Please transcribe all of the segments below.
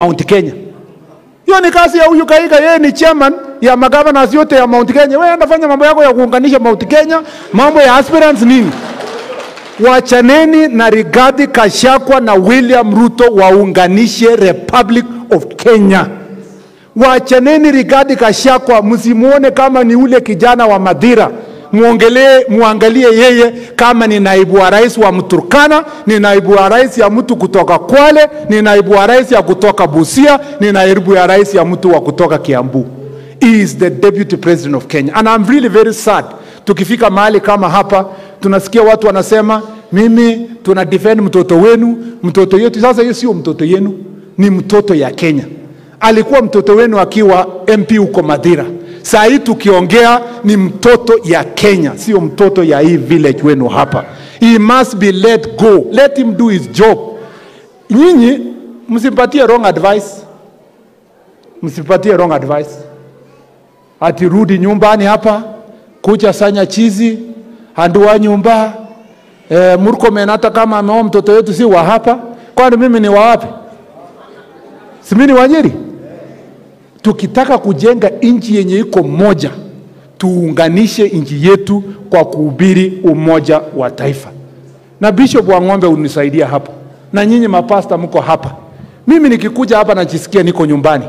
Mount Kenya. Hiyo ni kazi ya huyu Kahiga, yeye ni chairman ya magavana yote ya Mount Kenya. Wewe anafanya mambo yako ya kuunganisha Mount Kenya, mambo ya aspirants nini? Wachaneni na Rigathi kashakwa na William Ruto waunganishe Republic of Kenya. Wachaneni Rigathi kashakwa msimuone kama ni ule kijana wa Madhira. Muongelee, muangalie yeye kama ni naibu wa rais wa Mturkana, ni naibu wa rais ya mtu kutoka Kwale, ni naibu wa rais ya kutoka Busia, ni naibu ya rais ya mtu wa kutoka Kiambu. He is the deputy president of Kenya and I'm really very sad. Tukifika mahali kama hapa tunasikia watu wanasema mimi tuna defend mtoto wenu, mtoto yetu. Sasa hiyo sio mtoto yenu, ni mtoto ya Kenya. Alikuwa mtoto wenu akiwa MP huko Madhira. Saa hii tukiongea ni mtoto ya Kenya, sio mtoto ya hii village wenu hapa. He must be let go. Let him do his job. Nyinyi msipatie wrong advice, msipatie wrong advice. Ati rudi nyumbani hapa, kucha sanya chizi, handua nyumba e, Murkomen hata kama ameoa mtoto wetu si wa hapa, kwani mimi ni wa wapi? Si mimi ni wa Nyeri? Tukitaka kujenga nchi yenye iko moja, tuunganishe nchi yetu kwa kuhubiri umoja wa taifa. Na Bishop wa Ng'ombe unisaidia hapo, na nyinyi mapasta mko hapa. Mimi nikikuja hapa najisikia niko nyumbani,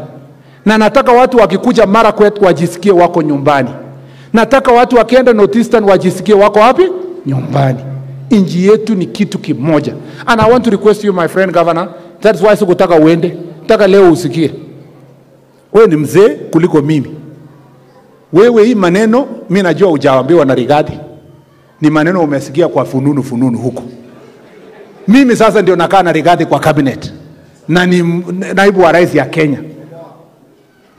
na nataka watu wakikuja mara kwetu wajisikie wako nyumbani. Nataka watu wakienda North Eastern wajisikie wako wapi? Nyumbani. Nchi yetu ni kitu kimoja, and I want to request you my friend governor, that's why sikutaka uende, nataka leo usikie wewe ni mzee kuliko mimi. Wewe hii maneno mimi najua hujaambiwa na Rigathi, ni maneno umesikia kwa fununu fununu huko. Mimi sasa ndio nakaa na Rigathi kwa cabinet na ni naibu wa rais ya Kenya.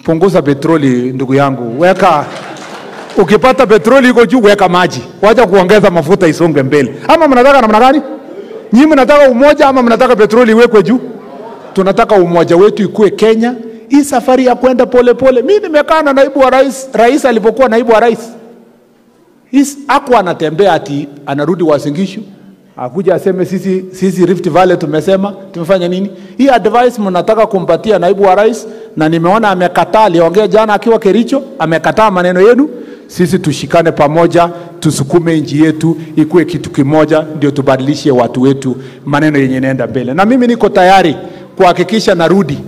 Punguza petroli ndugu yangu, weka ukipata petroli iko juu, weka maji, wacha kuongeza mafuta isonge mbele. Ama mnataka namna gani? Nyinyi mnataka umoja ama mnataka petroli iwekwe juu? Tunataka umoja wetu ikue Kenya, hii safari ya kwenda polepole. Mi nimekaa na naibu wa rais, rais alipokuwa naibu wa rais hakuwa anatembea ati anarudi Wasingishu akuja aseme sisi, sisi Rift Valley tumesema tumefanya nini. Hii advice mnataka kumpatia naibu wa rais, na nimeona amekataa. Aliongea jana akiwa Kericho, amekataa maneno yenu. Sisi tushikane pamoja, tusukume nchi yetu ikuwe kitu kimoja, ndio tubadilishe watu wetu, maneno yenye inaenda mbele. Na mimi niko tayari kuhakikisha narudi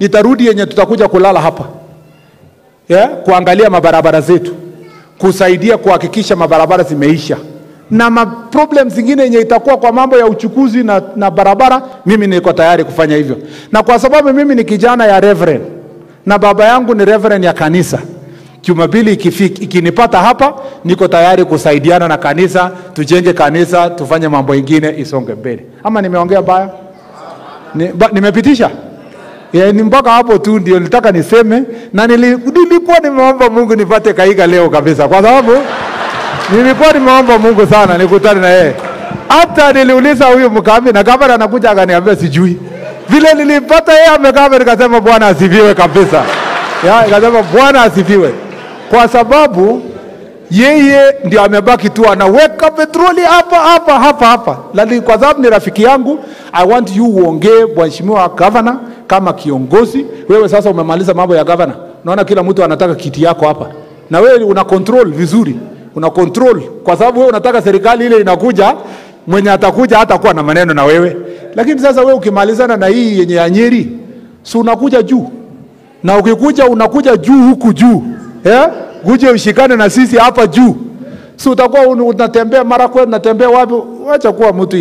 nitarudi yenye tutakuja kulala hapa yeah? kuangalia mabarabara zetu, kusaidia kuhakikisha mabarabara zimeisha na maproblem zingine yenye itakuwa kwa mambo ya uchukuzi na, na barabara, mimi niko tayari kufanya hivyo, na kwa sababu mimi ni kijana ya reverend na baba yangu ni reverend ya kanisa, Jumapili ikifika ikinipata hapa, niko tayari kusaidiana na kanisa, tujenge kanisa, tufanye mambo ingine isonge mbele. Ama nimeongea baya? Ni, nimepitisha Yeah, ni mpaka hapo tu ndio nilitaka niseme, na nilikuwa nimeomba Mungu nipate Kahiga leo kabisa, kwa sababu nilikuwa nimeomba Mungu sana nikutane na yeye. Hata niliuliza huyu mkambi na kama anakuja akaniambia sijui. Vile nilipata yeye amekaa, nikasema Bwana asifiwe kabisa. Ya, nikasema Bwana asifiwe, kwa sababu yeye ndio amebaki tu anaweka petroli hapa hapa hapa hapa, lakini kwa sababu ni rafiki yangu, I want you uongee, mheshimiwa governor kama kiongozi. Wewe sasa umemaliza mambo ya gavana, naona kila mtu anataka kiti yako hapa, na wewe una control vizuri, una control kwa sababu wewe unataka serikali ile inakuja, mwenye atakuja hatakuwa na maneno na wewe. Lakini sasa wewe ukimalizana na hii yenye ya Nyeri, si unakuja juu, na ukikuja unakuja juu huku juu eh? Kuje ushikane na sisi hapa juu, si utakuwa unatembea Marakwet, unatembea wapi? Wacha kuwa mtu